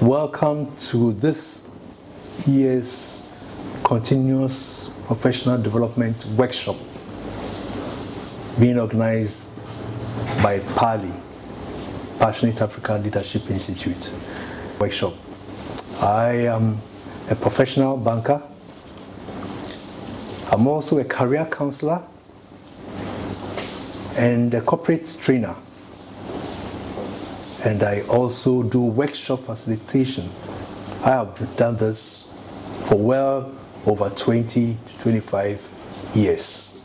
Welcome to this year's continuous professional development workshop being organized by PALI, Passionate Africa Leadership Institute workshop. I am a professional banker. I'm also a career counselor and a corporate trainer. And I also do workshop facilitation. I have done this for well over 20 to 25 years.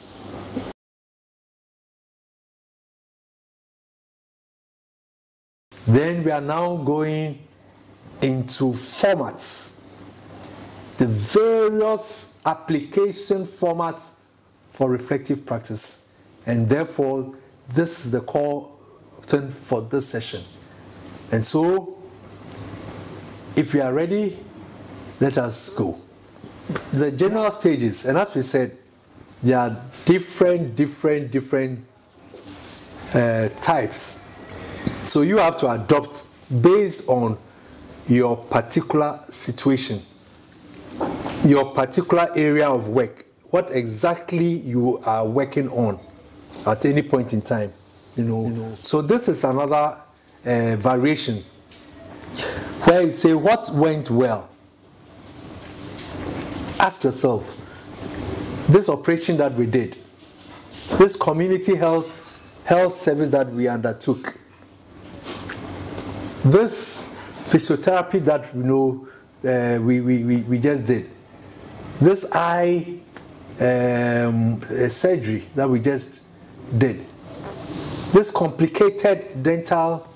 Then we are now going into formats, the various application formats for reflective practice. And therefore, this is the core thing for this session. And so, if you are ready, let us go. The general stages, and as we said, there are different, different, different uh, types. So you have to adopt based on your particular situation, your particular area of work, what exactly you are working on at any point in time. You know. You know. So this is another uh, variation where you say what went well. Ask yourself, this operation that we did, this community health health service that we undertook, this physiotherapy that you know uh, we, we, we, we just did, this eye um, uh, surgery that we just did, this complicated dental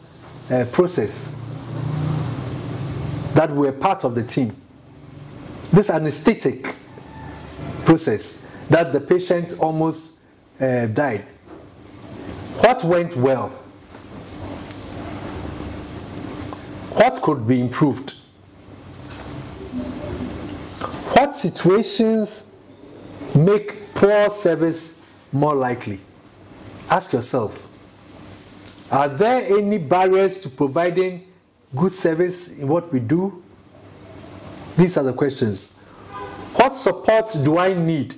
uh, process that we were part of the team, this anesthetic process that the patient almost uh, died. What went well? What could be improved? What situations make poor service more likely? Ask yourself are there any barriers to providing good service in what we do? These are the questions. What support do I need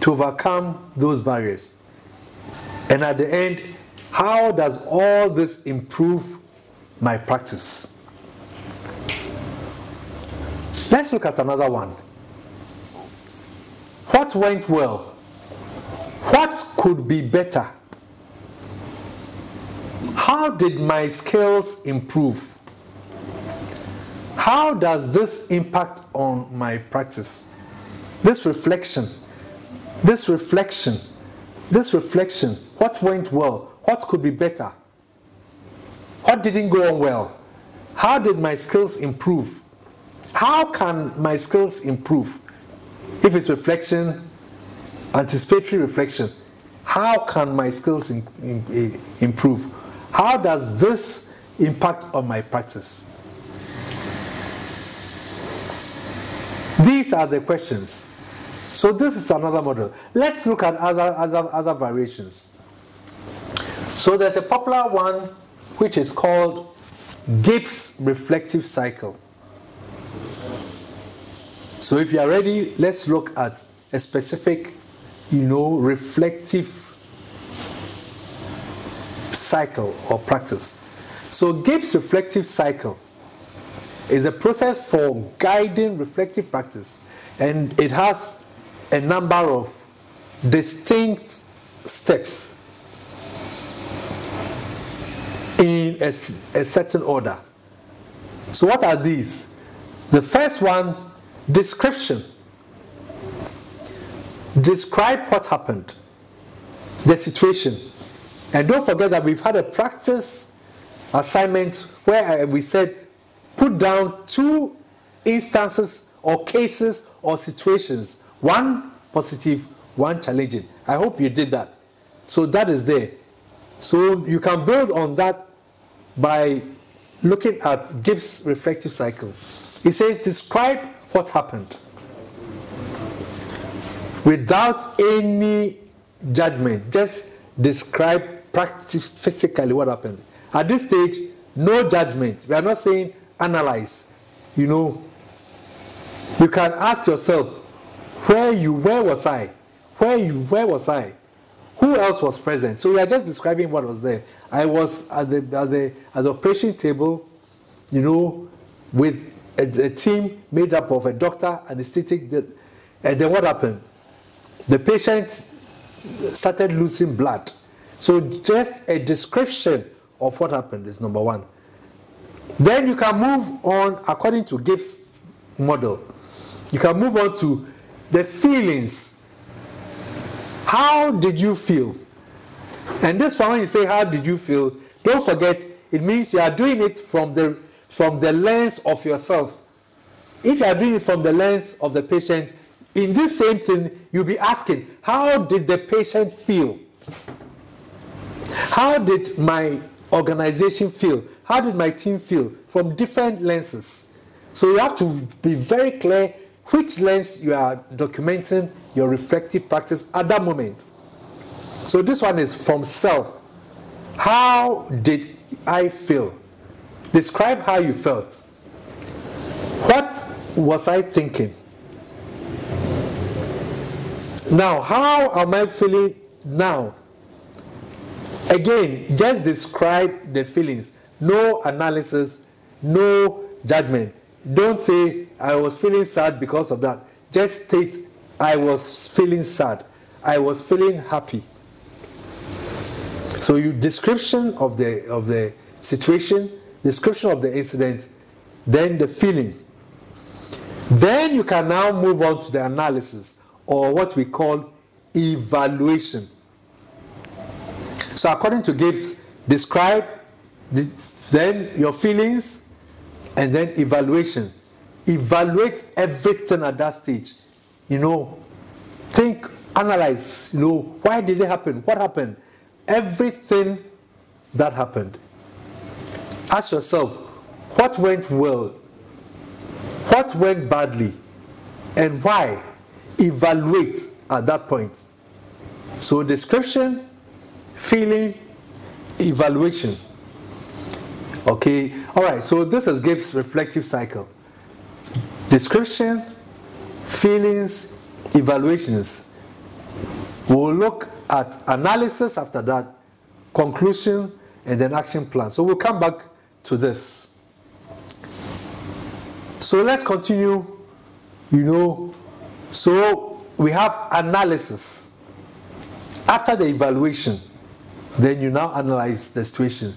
to overcome those barriers? And at the end, how does all this improve my practice? Let's look at another one. What went well? What could be better? How did my skills improve? How does this impact on my practice? This reflection, this reflection, this reflection, what went well? What could be better? What didn't go on well? How did my skills improve? How can my skills improve? If it's reflection, anticipatory reflection, how can my skills in, in, improve? How does this impact on my practice? These are the questions. So this is another model. Let's look at other, other, other variations. So there's a popular one which is called Gibbs reflective cycle. So if you are ready, let's look at a specific, you know, reflective cycle or practice. So Gibbs reflective cycle is a process for guiding reflective practice and it has a number of distinct steps a, a certain order. So what are these? The first one, description. Describe what happened, the situation, and don't forget that we've had a practice assignment where uh, we said put down two instances or cases or situations one positive, one challenging. I hope you did that. So that is there. So you can build on that by looking at Gibbs' reflective cycle. He says, describe what happened without any judgment. Just describe physically what happened. At this stage, no judgment. We are not saying analyze. You know, you can ask yourself, where you where was I? Where you where was I? Who else was present? So we are just describing what was there. I was at the at the at the operation table, you know, with a, a team made up of a doctor, anesthetic, and then what happened? The patient started losing blood. So just a description of what happened is number one. Then you can move on according to Gibbs' model. You can move on to the feelings. How did you feel? And this one, when you say how did you feel, don't forget it means you are doing it from the from the lens of yourself. If you are doing it from the lens of the patient, in this same thing, you'll be asking, how did the patient feel? How did my organization feel? How did my team feel? From different lenses. So you have to be very clear which lens you are documenting your reflective practice at that moment. So this one is from self. How did I feel? Describe how you felt. What was I thinking? Now, how am I feeling now? Again, just describe the feelings. No analysis, no judgment. Don't say, I was feeling sad because of that. Just state, I was feeling sad. I was feeling happy. So, your description of the, of the situation, description of the incident, then the feeling. Then you can now move on to the analysis or what we call evaluation. So, according to Gibbs, describe the, then your feelings and then evaluation. Evaluate everything at that stage. You know, think, analyze, you know, why did it happen? What happened? Everything that happened. Ask yourself, what went well? What went badly? And why? evaluate at that point. So, description, feeling, evaluation. Okay, all right, so this is Gibbs' reflective cycle description, feelings, evaluations. We'll look at analysis after that, conclusion, and then action plan. So, we'll come back to this. So, let's continue, you know, so we have analysis. After the evaluation, then you now analyze the situation.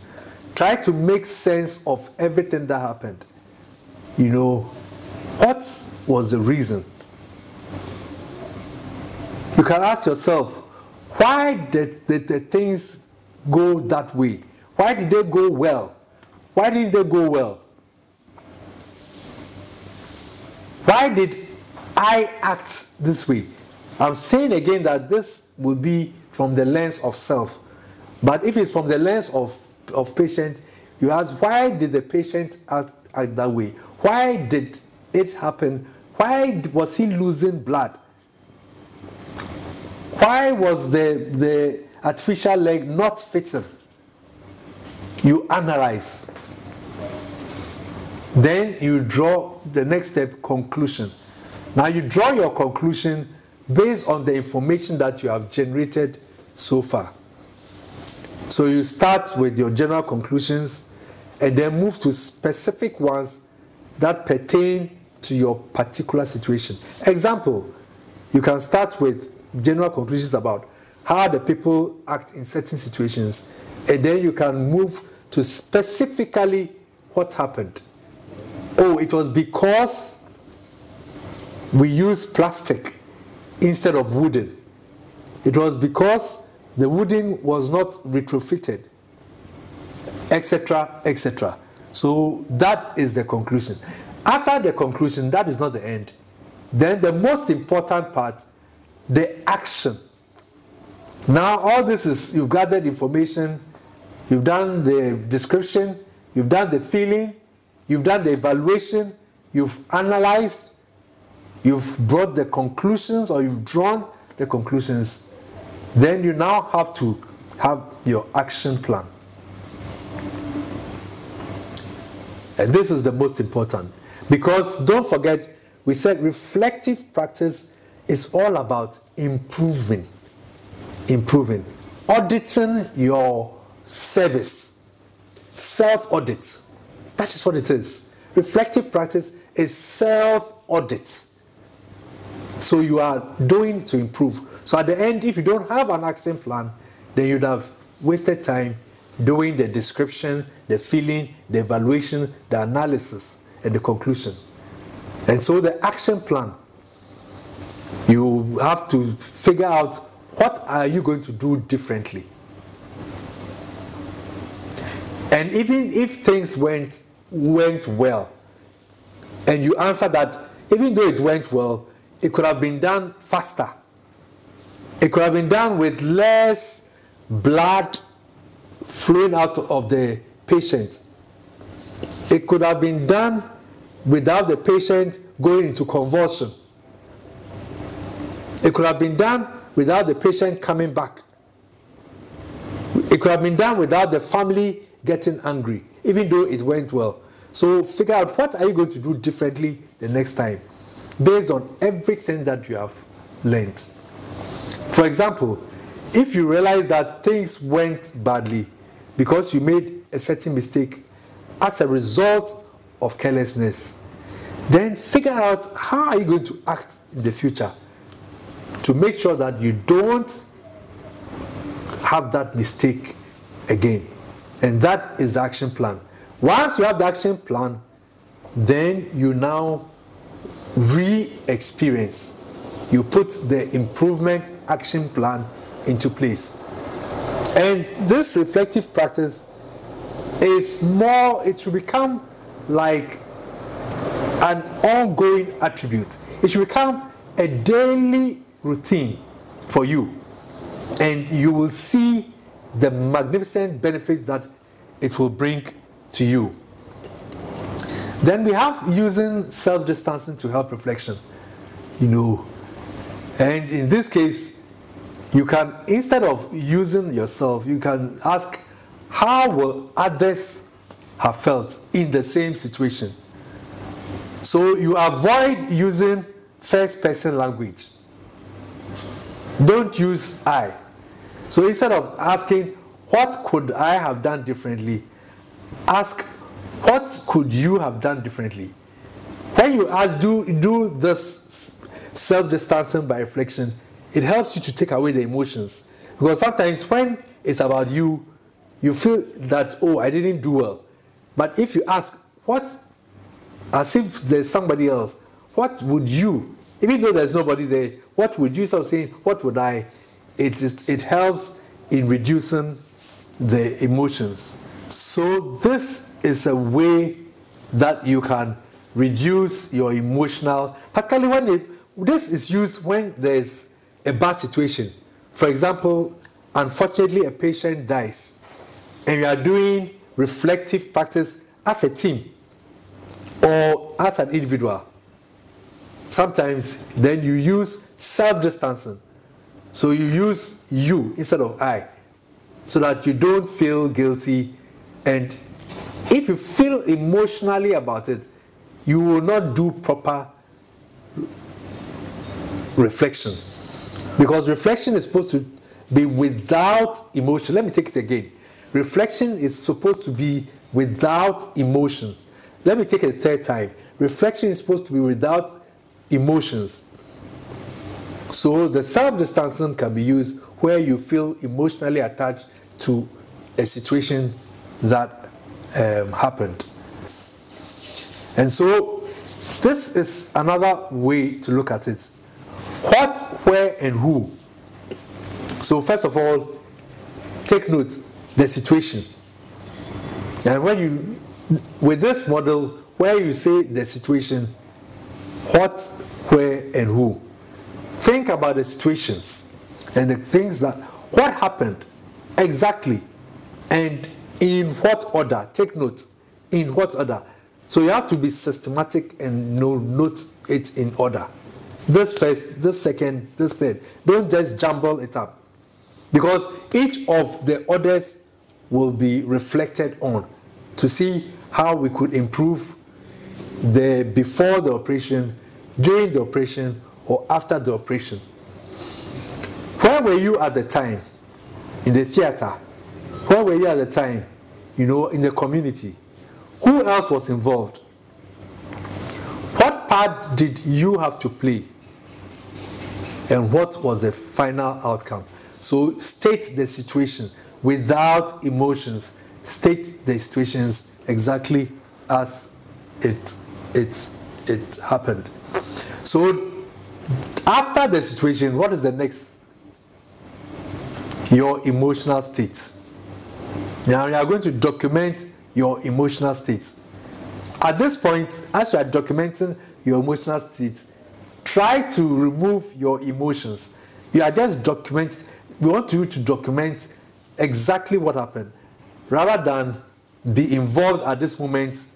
Try to make sense of everything that happened. You know, what was the reason? You can ask yourself, why did, did the things go that way? Why did they go well? Why didn't they go well? Why did I act this way. I'm saying again that this will be from the lens of self. But if it's from the lens of, of patient, you ask, why did the patient act, act that way? Why did it happen? Why was he losing blood? Why was the, the artificial leg not fitting? You analyze. Then you draw the next step conclusion. Now you draw your conclusion based on the information that you have generated so far. So you start with your general conclusions and then move to specific ones that pertain to your particular situation. Example, you can start with general conclusions about how the people act in certain situations, and then you can move to specifically what happened. Oh, it was because we used plastic instead of wooden. It was because the wooden was not retrofitted, etc., etc. So that is the conclusion. After the conclusion, that is not the end. Then the most important part, the action. Now, all this is you've gathered information, you've done the description, you've done the feeling, you've done the evaluation, you've analyzed, you've brought the conclusions or you've drawn the conclusions, then you now have to have your action plan. And this is the most important because don't forget, we said reflective practice is all about improving. Improving. Auditing your service. Self audit. That is what it is. Reflective practice is self audit. So you are doing to improve. So at the end, if you don't have an action plan, then you'd have wasted time doing the description, the feeling, the evaluation, the analysis, and the conclusion. And so the action plan, you have to figure out what are you going to do differently. And even if things went went well, and you answer that even though it went well, it could have been done faster. It could have been done with less blood flowing out of the patient. It could have been done without the patient going into convulsion. It could have been done without the patient coming back. It could have been done without the family getting angry, even though it went well. So figure out what are you going to do differently the next time based on everything that you have learned. For example, if you realize that things went badly because you made a certain mistake as a result of carelessness, then figure out how are you going to act in the future to make sure that you don't have that mistake again. And that is the action plan. Once you have the action plan, then you now re experience. You put the improvement action plan into place. And this reflective practice is more, it should become like an ongoing attribute. It should become a daily routine for you. And you will see the magnificent benefits that it will bring to you. Then we have using self distancing to help reflection. You know, and in this case, you can, instead of using yourself, you can ask, how will others have felt in the same situation? So you avoid using first person language. Don't use I. So instead of asking, what could I have done differently? Ask, what could you have done differently? When you ask, do, do this self distancing by reflection, it helps you to take away the emotions. Because sometimes when it's about you, you feel that, oh, I didn't do well. But if you ask, what, as if there's somebody else, what would you, even though there's nobody there, what would you start saying, what would I? It, is, it helps in reducing the emotions. So, this is a way that you can reduce your emotional, particularly when it, this is used when there's a bad situation. For example, unfortunately, a patient dies, and you are doing reflective practice as a team or as an individual. Sometimes then you use self distancing. So you use you instead of I so that you don't feel guilty. And if you feel emotionally about it, you will not do proper reflection. Because reflection is supposed to be without emotion. Let me take it again. Reflection is supposed to be without emotions. Let me take it a third time. Reflection is supposed to be without emotions. So the self distancing can be used where you feel emotionally attached to a situation that um, happened. And so this is another way to look at it. What, where, and who. So, first of all, take note the situation. And when you, with this model, where you say the situation, what, where, and who, think about the situation and the things that, what happened exactly, and in what order. Take note. In what order? So you have to be systematic and note it in order. This first, this second, this third. Don't just jumble it up. Because each of the orders will be reflected on to see how we could improve the before the operation, during the operation, or after the operation. Where were you at the time? In the theater. Where were you at the time? You know, in the community. Who else was involved? What part did you have to play? And what was the final outcome? So state the situation without emotions. State the situations exactly as it, it, it happened. So after the situation, what is the next? Your emotional state. Now you are going to document your emotional state. At this point, as you are documenting your emotional state, try to remove your emotions. You are just document. We want you to document exactly what happened, rather than be involved at this moment,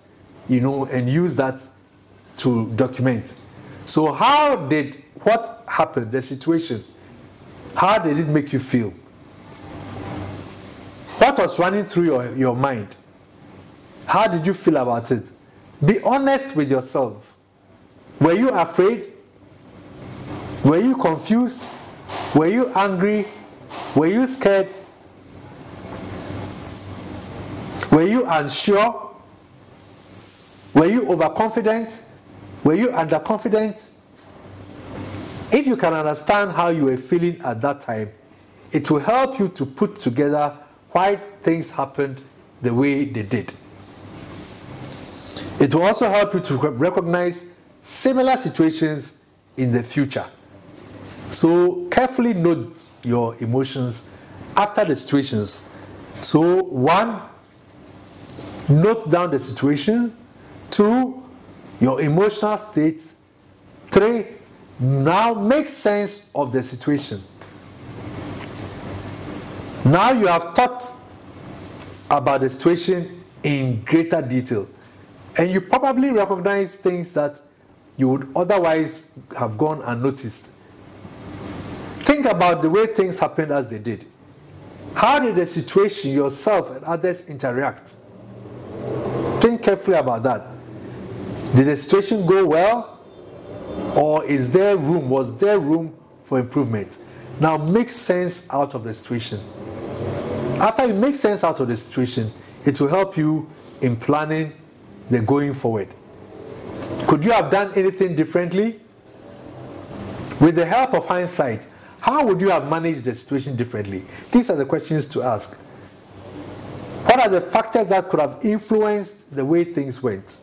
you know, and use that to document. So, how did what happened, the situation, how did it make you feel? What was running through your, your mind? How did you feel about it? Be honest with yourself. Were you afraid? Were you confused? Were you angry? Were you scared? Were you unsure? Were you overconfident? Were you underconfident? If you can understand how you were feeling at that time, it will help you to put together why things happened the way they did. It will also help you to recognize similar situations in the future. So carefully note your emotions after the situations. So one, note down the situation. Two, your emotional state. Three, now make sense of the situation. Now you have thought about the situation in greater detail. And you probably recognize things that you would otherwise have gone unnoticed. Think about the way things happened as they did. How did the situation, yourself, and others interact? Think carefully about that. Did the situation go well? Or is there room, was there room for improvement? Now make sense out of the situation. After you make sense out of the situation, it will help you in planning the going forward. Could you have done anything differently? With the help of hindsight, how would you have managed the situation differently? These are the questions to ask. What are the factors that could have influenced the way things went?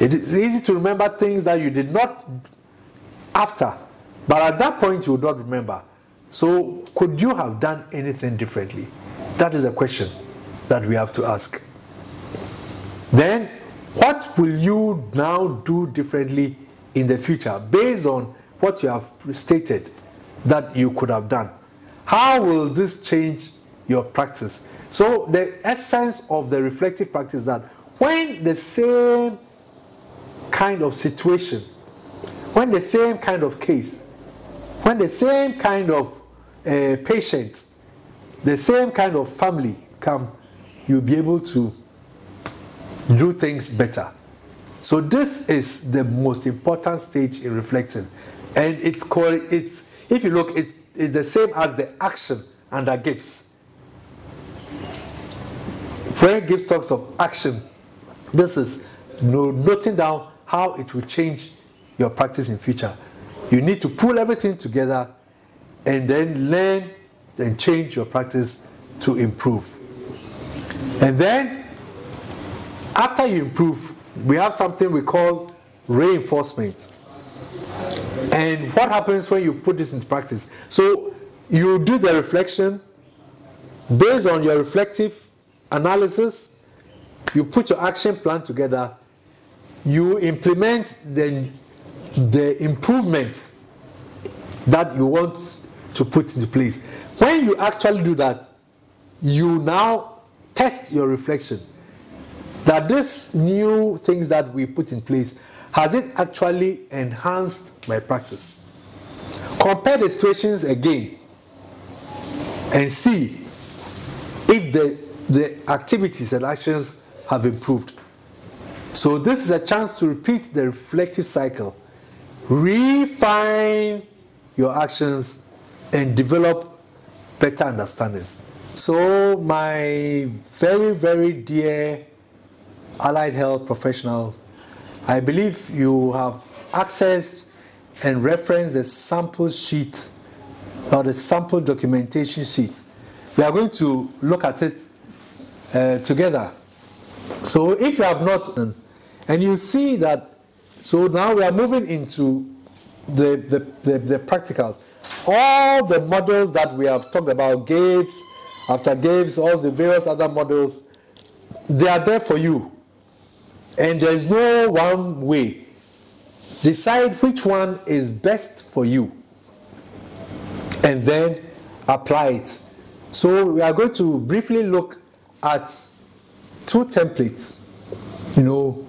It is easy to remember things that you did not after, but at that point you would not remember. So, could you have done anything differently? That is a question that we have to ask. Then, what will you now do differently in the future based on what you have stated that you could have done? How will this change your practice? So, the essence of the reflective practice that when the same kind of situation, when the same kind of case, when the same kind of uh, patient, the same kind of family come, you'll be able to do things better. So this is the most important stage in reflecting, and it's called it's if you look it, it's the same as the action under Gibbs. When Gibbs talks of action, this is no noting down how it will change your practice in future. You need to pull everything together and then learn and change your practice to improve. And then, after you improve, we have something we call reinforcement. And what happens when you put this into practice? So, you do the reflection based on your reflective analysis, you put your action plan together, you implement the, the improvement that you want to put into place. When you actually do that, you now test your reflection. that this new things that we put in place has it actually enhanced my practice? Compare the situations again and see if the, the activities and actions have improved. So, this is a chance to repeat the reflective cycle, refine your actions, and develop better understanding. So, my very, very dear allied health professionals, I believe you have accessed and referenced the sample sheet or the sample documentation sheet. We are going to look at it uh, together. So if you have not, and you see that, so now we are moving into the, the, the, the practicals. All the models that we have talked about, Gibbs, after Gibbs, all the various other models, they are there for you. And there is no one way. Decide which one is best for you and then apply it. So we are going to briefly look at two templates, you know,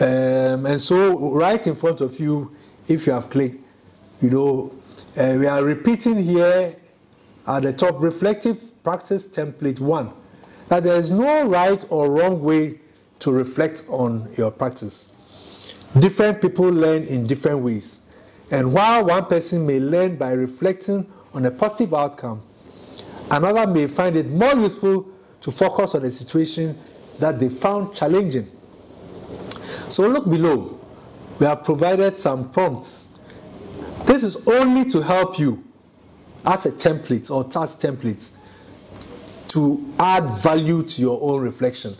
um, and so right in front of you, if you have clicked, you know, uh, we are repeating here at the top reflective practice template one that there is no right or wrong way to reflect on your practice. Different people learn in different ways. And while one person may learn by reflecting on a positive outcome, another may find it more useful to focus on a situation that they found challenging. So look below. We have provided some prompts. This is only to help you as a template or task templates to add value to your own reflection.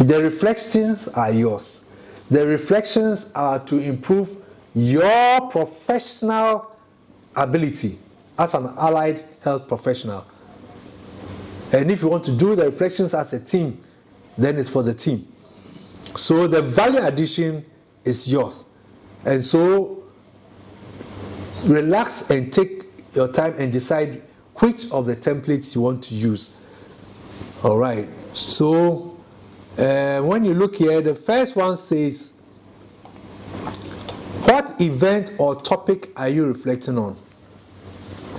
The reflections are yours. The reflections are to improve your professional ability as an allied health professional. And if you want to do the reflections as a team, then it's for the team. So the value addition is yours. And so relax and take your time and decide which of the templates you want to use. All right. So uh, when you look here, the first one says, What event or topic are you reflecting on?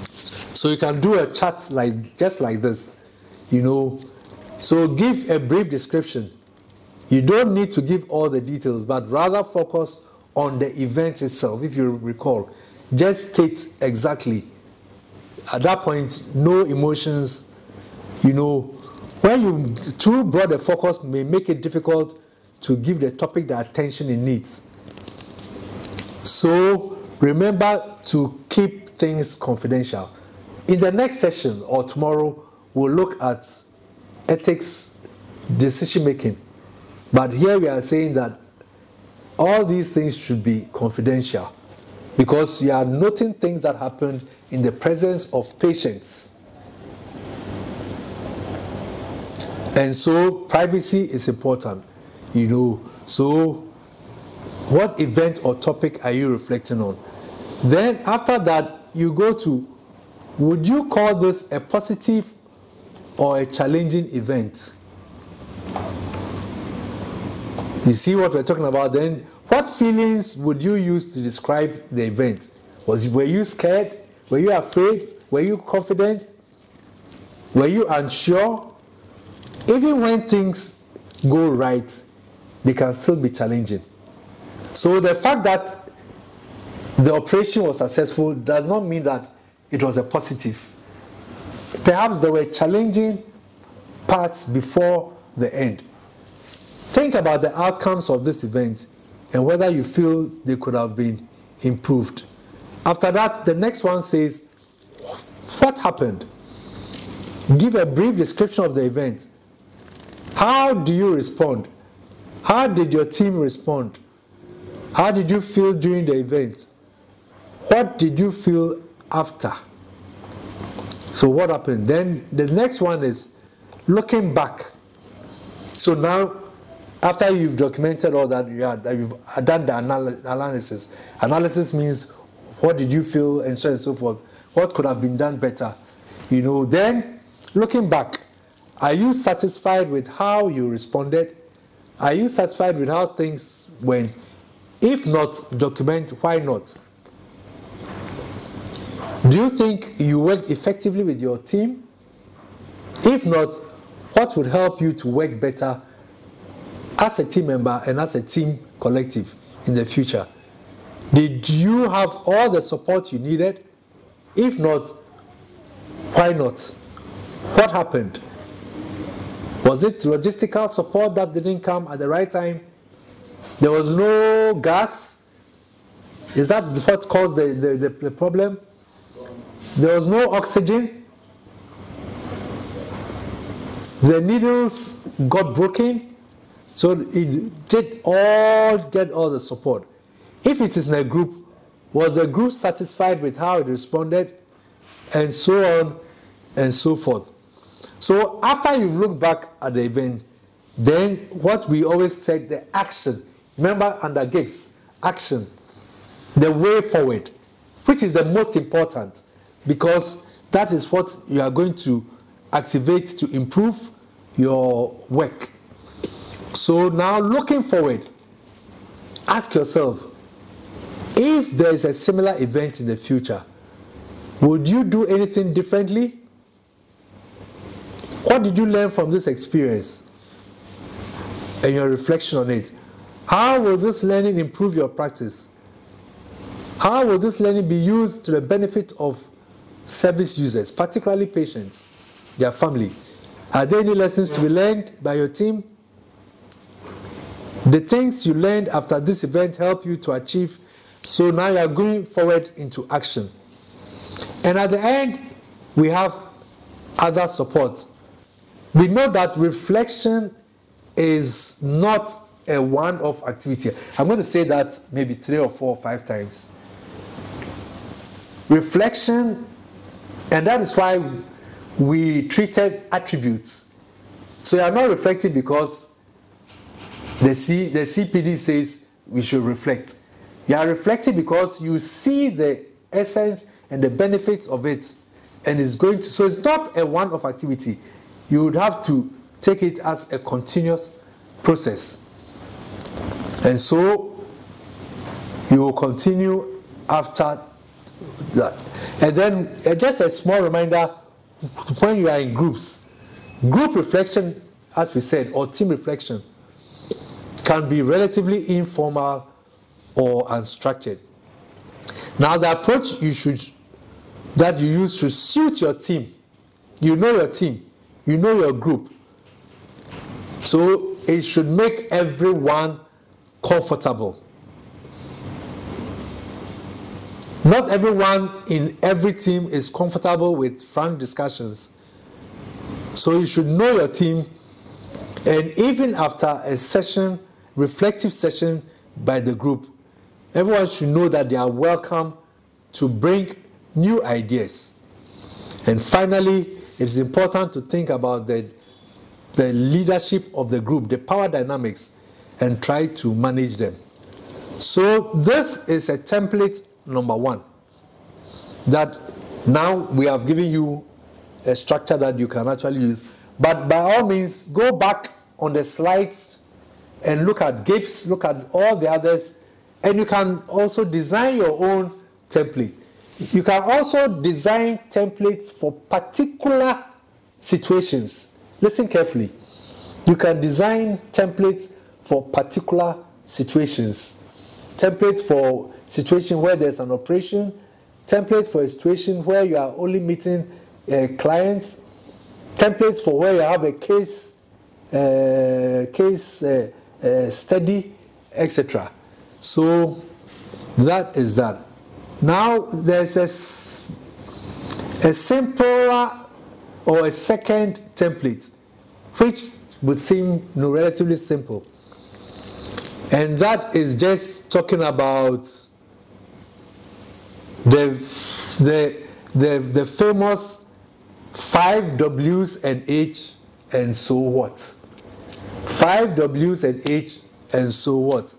So you can do a chat like just like this, you know. So give a brief description. You don't need to give all the details, but rather focus on the event itself. If you recall, just state exactly. At that point, no emotions. You know, when you too broad a focus may make it difficult to give the topic the attention it needs. So remember to keep things confidential. In the next session or tomorrow, we'll look at ethics decision making. But here we are saying that all these things should be confidential because you are noting things that happen in the presence of patients. And so privacy is important, you know. So what event or topic are you reflecting on? Then after that, you go to would you call this a positive or a challenging event? You see what we're talking about then? What feelings would you use to describe the event? Was were you scared? Were you afraid? Were you confident? Were you unsure? Even when things go right, they can still be challenging. So the fact that the operation was successful does not mean that it was a positive. Perhaps there were challenging parts before the end. Think about the outcomes of this event and whether you feel they could have been improved. After that, the next one says, What happened? Give a brief description of the event. How do you respond? How did your team respond? How did you feel during the event? What did you feel after. So what happened? Then the next one is looking back. So now, after you've documented all that, you had, you've done the anal- analysis. Analysis means what did you feel and so on and so forth. What could have been done better? You know, then looking back, are you satisfied with how you responded Are you satisfied with how things went? If not, document why not. Do you think you work effectively with your team? If not, what would help you to work better as a team member and as a team collective in the future? Did you have all the support you needed? If not, why not? What happened? Was it logistical support that didn't come at the right time? There was no gas? Is that what caused the, the, the, the problem? There was no oxygen? The needles got broken? So it did all get all the support. If it is in a group, was the group satisfied with how it responded? And so on and so forth. So after you look back at the event, then what we always said, the action. Remember under Gibbs, action, the way forward, which is the most important because that is what you are going to activate to improve your work. So now looking forward, ask yourself, if there is a similar event in the future, would you do anything differently? What did you learn from this experience and your reflection on it? How will this learning improve your practice? How will this learning be used to the benefit of service users, particularly patients, their family? Are there any lessons to be learned by your team? The things you learned after this event help you to achieve, so now you are going forward into action. And at the end, we have other support we know that reflection is not a one off activity. I'm going to say that maybe three or four or five times. Reflection, and that is why we treated attributes. So you are not reflecting because the, C, the CPD says we should reflect. You are reflecting because you see the essence and the benefits of it, and it's going to. So it's not a one-off activity you would have to take it as a continuous process. And so you will continue after that. And then uh, just a small reminder when you are in groups, group reflection, as we said, or team reflection, can be relatively informal or unstructured. Now, the approach you should that you use should suit your team. You know your team. You know your group. So it should make everyone comfortable. Not everyone in every team is comfortable with frank discussions. So you should know your team. And even after a session, reflective session by the group, everyone should know that they are welcome to bring new ideas. And finally, it's important to think about the, the leadership of the group, the power dynamics, and try to manage them. So, this is a template number one that now we have given you a structure that you can actually use. But by all means, go back on the slides and look at Gibbs, look at all the others, and you can also design your own template. You can also design templates for particular situations. Listen carefully. You can design templates for particular situations. Templates for situation where there's an operation, templates for a situation where you are only meeting uh, clients, templates for where you have a case uh, case uh, uh study, etc. So that is that. Now there's a, a simpler or a second template, which would seem relatively simple. And that is just talking about the, the, the, the famous five W's and H and so what. Five W's and H and so what.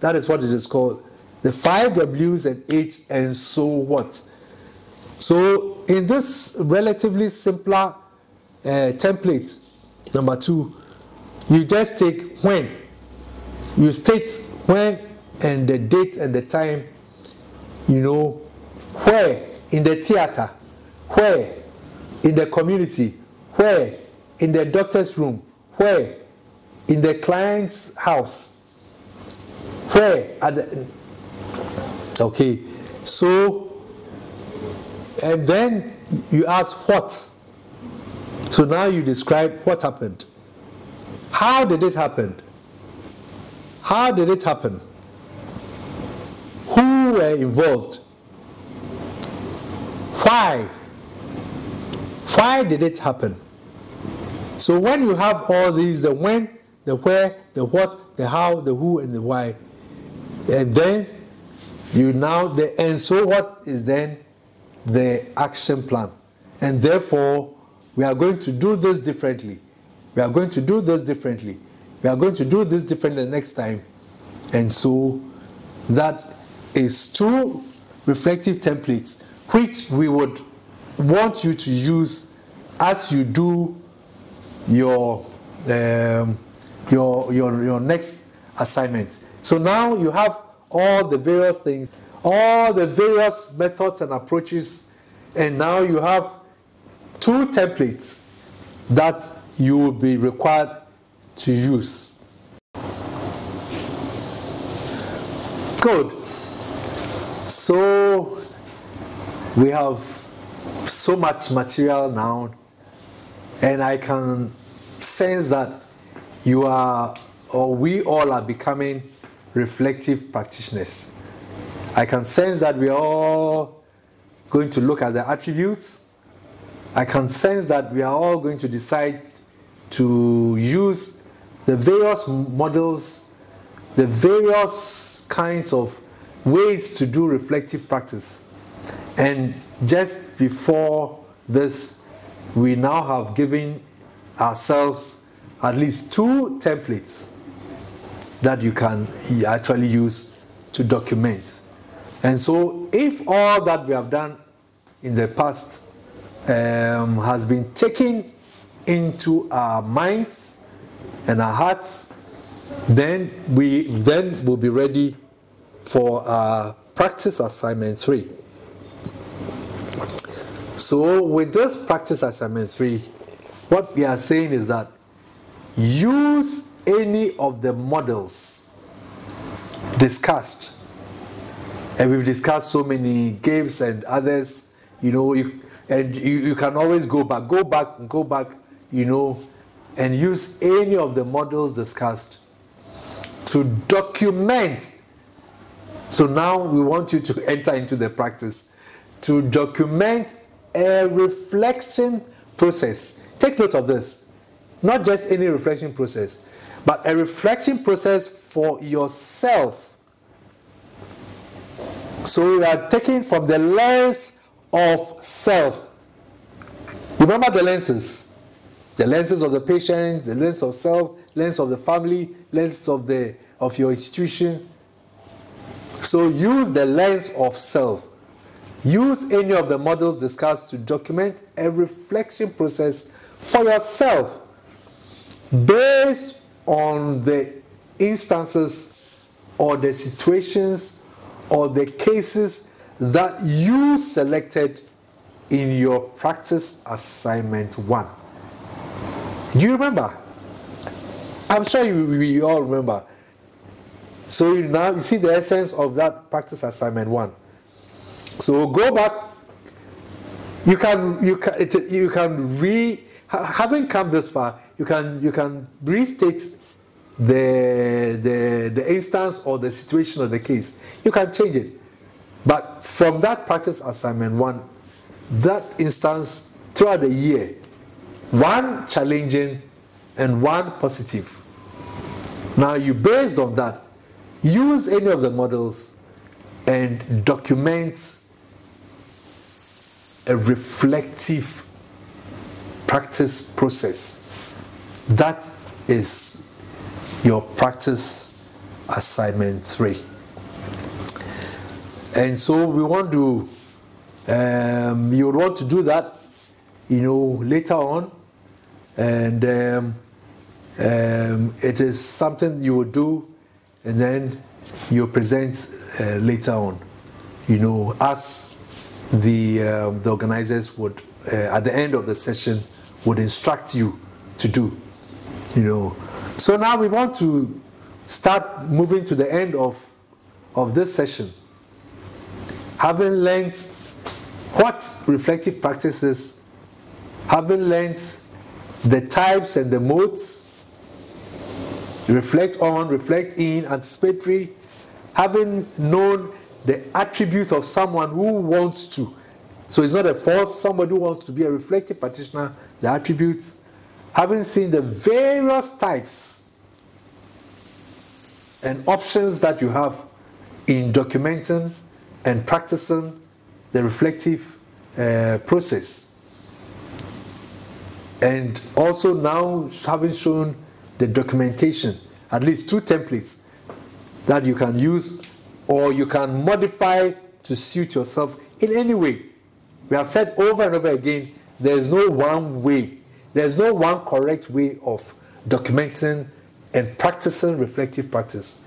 That is what it is called the five W's and H and so what. So in this relatively simpler uh, template, number two, you just take when. you state when and the date and the time, you know, where in the theater, where in the community, where in the doctor's room, where in the client's house, where at the okay, so and then you ask what. So now you describe what happened. How did it happen? How did it happen? Who were involved? Why? Why did it happen? So when you have all these, the when, the where, the what, the how, the who, and the why, and then you now the and so what is then the action plan, and therefore we are going to do this differently. We are going to do this differently. We are going to do this differently next time, and so that is two reflective templates which we would want you to use as you do your um, your, your your next assignment. So now you have all the various things, all the various methods and approaches, and now you have two templates that you will be required to use. Good. So we have so much material now, and I can sense that you are, or we all are becoming reflective practitioners. I can sense that we are all going to look at the attributes. I can sense that we are all going to decide to use the various models, the various kinds of ways to do reflective practice. And just before this, we now have given ourselves at least two templates that you can actually use to document. And so, if all that we have done in the past um, has been taken into our minds and our hearts, then we then will be ready for our practice assignment three. So, with this practice assignment three, what we are saying is that use any of the models discussed. And we've discussed so many Gibbs and others, you know, you, and you, you can always go back, go back, go back, you know, and use any of the models discussed to document. So now we want you to enter into the practice to document a reflection process. Take note of this. Not just any reflection process, but a reflection process for yourself. So we are taking from the lens of self. Remember the lenses the lenses of the patient, the lens of self, lens of the family, lens of the of your institution. So use the lens of self. Use any of the models discussed to document a reflection process for yourself based on the instances or the situations or the cases that you selected in your practice assignment one. Do you remember? I'm sure you, all remember. So you now you see the essence of that practice assignment one. So go back. You can you can it, you can re having come this far. You can you can restate the the the instance or the situation or the case. You can change it, but from that practice assignment one, that instance throughout the year one challenging and one positive. Now, you based on that, use any of the models and document a reflective practice process. That is your practice assignment three. And so we want to, um, you want to do that, you know, later on and um, um, it is something you will do and then you present uh, later on, you know, as the, um, the organizers would, uh, at the end of the session, would instruct you to do, you know. So now we want to start moving to the end of, of this session. Having learned what reflective practices, having learned the types and the modes, reflect on, reflect in, anticipatory, having known the attributes of someone who wants to. So it's not a force, somebody who wants to be a reflective practitioner, the attributes, having seen the various types and options that you have in documenting and practicing the reflective uh, process. And also now having shown the documentation, at least two templates that you can use or you can modify to suit yourself in any way. We have said over and over again, there is no one way, there is no one correct way of documenting and practicing reflective practice.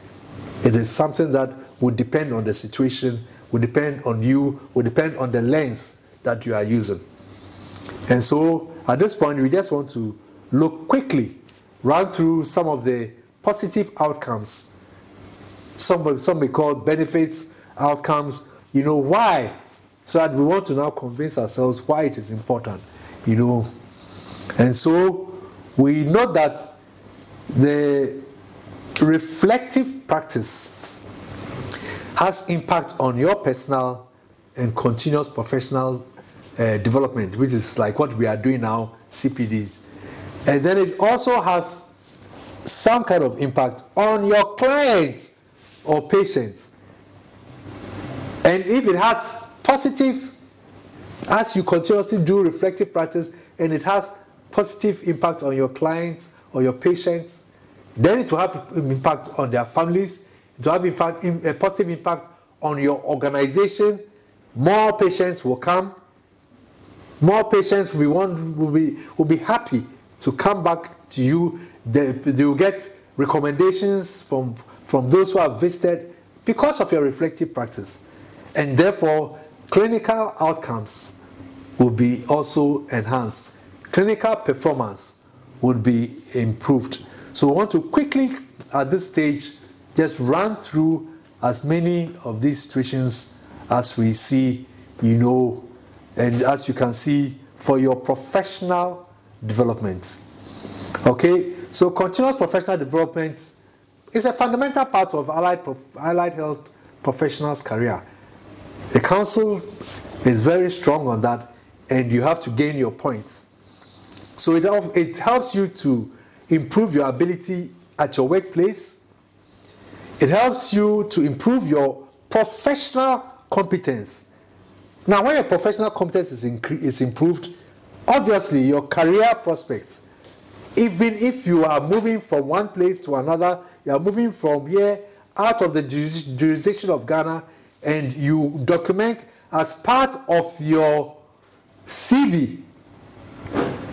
It is something that would depend on the situation, would depend on you, would depend on the lens that you are using. And so at this point, we just want to look quickly, run through some of the positive outcomes. Some, some may call benefits, outcomes. You know why? So that we want to now convince ourselves why it is important. You know, and so we know that the reflective practice has impact on your personal and continuous professional uh, development, which is like what we are doing now, CPDs. And then it also has some kind of impact on your clients or patients. And if it has positive, as you continuously do reflective practice, and it has positive impact on your clients or your patients, then it will have impact on their families, it will have impact, a positive impact on your organization. More patients will come more patients we want will be will be happy to come back to you. They, they will get recommendations from from those who have visited because of your reflective practice, and therefore clinical outcomes will be also enhanced. Clinical performance would be improved. So we want to quickly at this stage just run through as many of these situations as we see, you know, and as you can see, for your professional development. Okay, so continuous professional development is a fundamental part of allied, allied health professionals' career. The council is very strong on that, and you have to gain your points. So it, it helps you to improve your ability at your workplace. It helps you to improve your professional competence now, when your professional competence is, is improved, obviously your career prospects, even if you are moving from one place to another, you are moving from here out of the jurisdiction of Ghana, and you document as part of your CV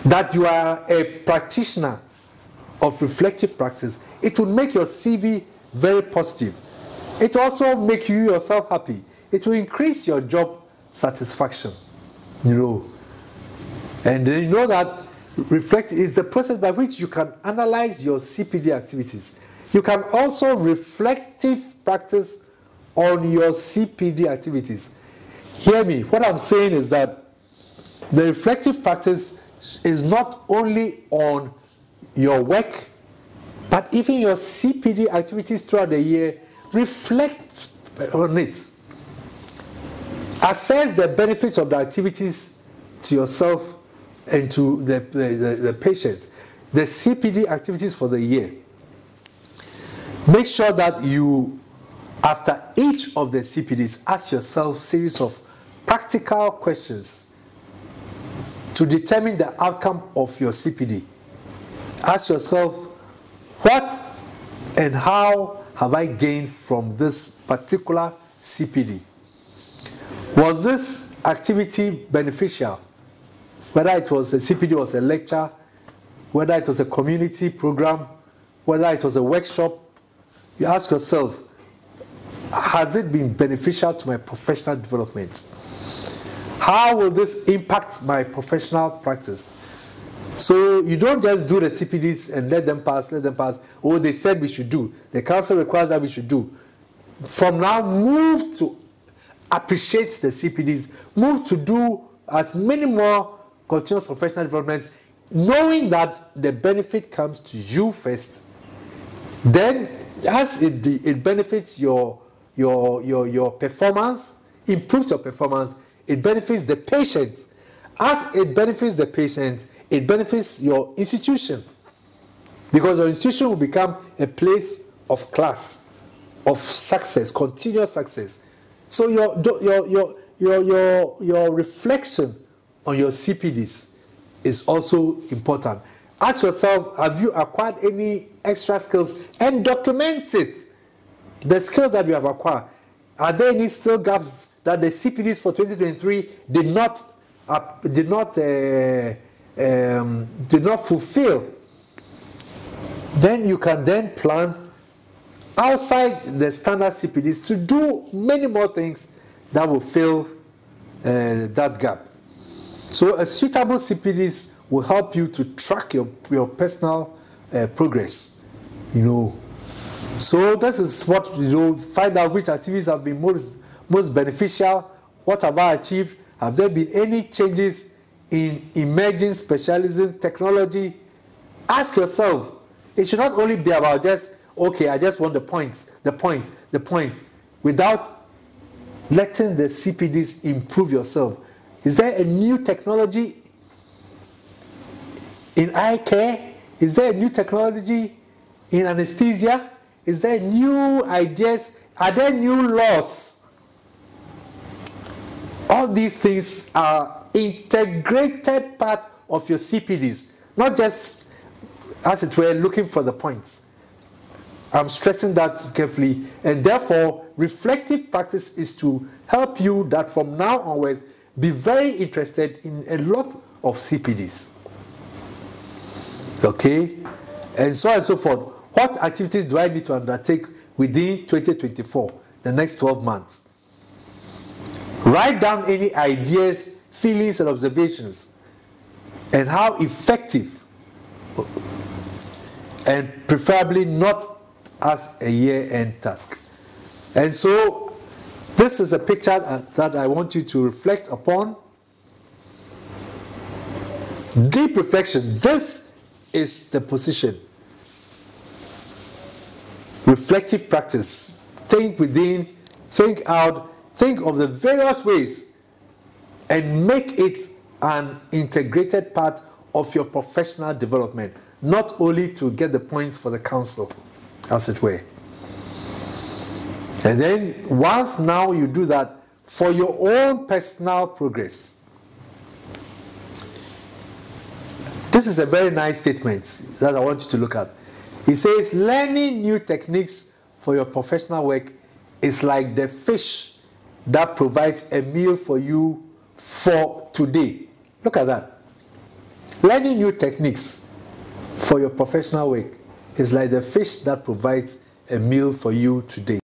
that you are a practitioner of reflective practice, it will make your CV very positive. It also make you yourself happy. It will increase your job satisfaction. You know. And you know that reflect is the process by which you can analyze your CPD activities. You can also reflective practice on your CPD activities. Hear me, what I'm saying is that the reflective practice is not only on your work, but even your CPD activities throughout the year reflect on it. Assess the benefits of the activities to yourself and to the, the, the, the patient. The CPD activities for the year. Make sure that you, after each of the CPDs, ask yourself a series of practical questions to determine the outcome of your CPD. Ask yourself, what and how have I gained from this particular CPD? Was this activity beneficial? Whether it was a CPD was a lecture, whether it was a community program, whether it was a workshop, you ask yourself, has it been beneficial to my professional development? How will this impact my professional practice? So you don't just do the CPDs and let them pass, let them pass. Oh, they said we should do. The council requires that we should do. From now, move to appreciate the CPDs, move to do as many more continuous professional developments, knowing that the benefit comes to you first. Then, as it, it benefits your, your, your, your performance, improves your performance, it benefits the patient. As it benefits the patient, it benefits your institution. Because your institution will become a place of class, of success, continuous success. So your, your, your, your, your, your reflection on your CPDs is also important. Ask yourself, have you acquired any extra skills and document it. The skills that you have acquired. Are there any still gaps that the CPDs for 2023 did not uh, did not uh, um, did not fulfill? Then you can then plan outside the standard CPDs to do many more things that will fill uh, that gap. So a suitable CPDs will help you to track your, your personal uh, progress, you know. So this is what you find out which activities have been most, most beneficial, what have I achieved, have there been any changes in emerging specialism, technology? Ask yourself, it should not only be about just, okay, I just want the points, the points, the points, without letting the CPDs improve yourself. Is there a new technology in eye care? Is there a new technology in anesthesia? Is there new ideas? Are there new laws? All these things are integrated part of your CPDs, not just, as it were, looking for the points. I'm stressing that carefully, and therefore, reflective practice is to help you that from now onwards be very interested in a lot of CPDs. Okay? And so on and so forth. What activities do I need to undertake within 2024, the next 12 months? Write down any ideas, feelings, and observations, and how effective, and preferably not as a year end task. And so, this is a picture that I want you to reflect upon. Deep reflection. This is the position. Reflective practice. Think within, think out, think of the various ways, and make it an integrated part of your professional development, not only to get the points for the council, as it were. And then once now you do that for your own personal progress, This is a very nice statement that I want you to look at. He says, learning new techniques for your professional work is like the fish that provides a meal for you for today. Look at that. Learning new techniques for your professional work is like the fish that provides a meal for you today.